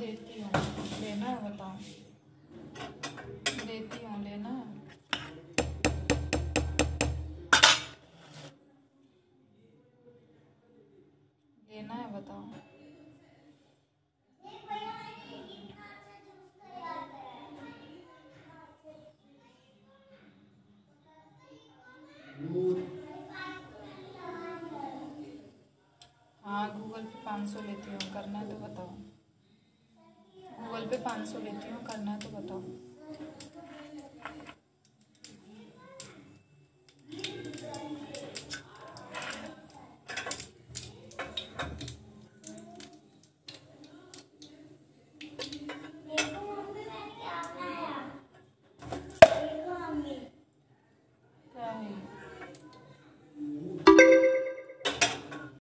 है। बताओ देती हूँ, लेना है। लेना है बताओ हाँ गूगल पे पाँच सौ लेती हूँ। करना है तो बताओ। पे पाँच सौ लेती हूँ करना